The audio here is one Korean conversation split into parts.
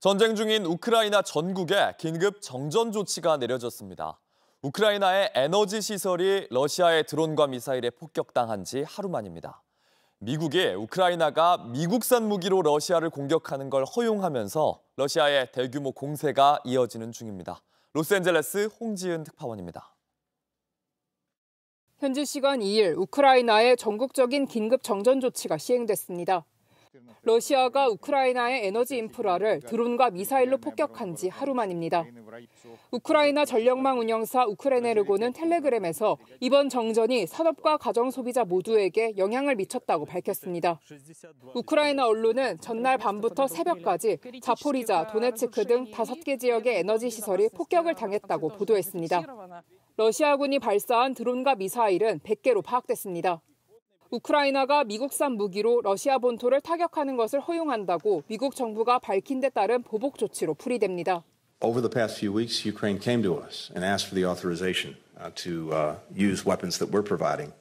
전쟁 중인 우크라이나 전국에 긴급 정전 조치가 내려졌습니다. 우크라이나의 에너지 시설이 러시아의 드론과 미사일에 폭격당한 지 하루 만입니다. 미국이 우크라이나가 미국산 무기로 러시아를 공격하는 걸 허용하면서 러시아의 대규모 공세가 이어지는 중입니다. 로스앤젤레스 홍지은 특파원입니다. 현지 시간 2일 우크라이나의 전국적인 긴급 정전 조치가 시행됐습니다. 러시아가 우크라이나의 에너지 인프라를 드론과 미사일로 폭격한 지 하루 만입니다. 우크라이나 전력망 운영사 우크레네르고는 텔레그램에서 이번 정전이 산업과 가정 소비자 모두에게 영향을 미쳤다고 밝혔습니다. 우크라이나 언론은 전날 밤부터 새벽까지 자포리자, 도네츠크 등 다섯 개 지역의 에너지 시설이 폭격을 당했다고 보도했습니다. 러시아군이 발사한 드론과 미사일은 100개로 파악됐습니다. 우크라이나가 미국산 무기로 러시아 본토를 타격하는 것을 허용한다고 미국 정부가 밝힌 데 따른 보복 조치로 풀이됩니다. Over the past few weeks, Ukraine came to us and asked for the authorization uh, to uh, use weapons that we're providing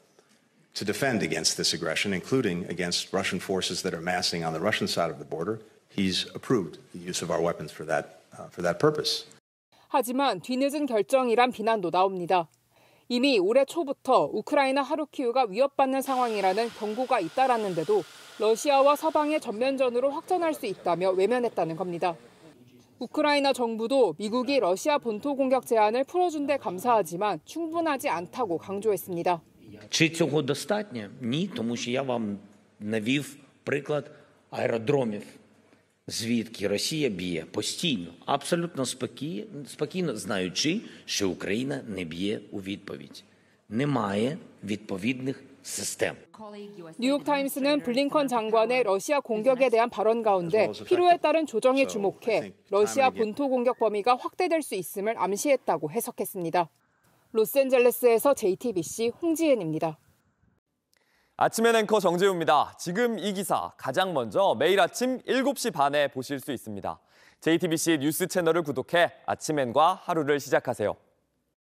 to defend against this aggression, including against Russian forces that are massing on the Russian side of the border. He's approved the use of our weapons for that, uh, for that purpose. 하지만 뒤늦은 결정이란 비난도 나옵니다. 이미 올해 초부터 우크라이나 하루키우가 위협받는 상황이라는 경고가 잇따랐는데도 러시아와 서방의 전면전으로 확전할 수 있다며 외면했다는 겁니다. 우크라이나 정부도 미국이 러시아 본토 공격 제한을 풀어준 데 감사하지만 충분하지 않다고 강조했습니다. Чи цього достатньо? Ні, тому що я вам навів приклад аеродромів, звідки Росія б'є постійно, абсолютно спокійно, спокійно знаючи, що Україна не б'є у відповідь. Немає відповідних систем. 뉴욕타임스는 블링컨 장관의 러시아 공격에 대한 발언 가운데 필요에 따른 조정에 주목해 러시아 본토 공격 범위가 확대될 수 있음을 암시했다고 해석했습니다. 로스앤젤레스에서 JTBC 홍지은입니다. 아침엔 앵커 정재우입니다. 지금 이 기사 가장 먼저 매일 아침 7시 반에 보실 수 있습니다. JTBC 뉴스 채널을 구독해 아침엔과 하루를 시작하세요.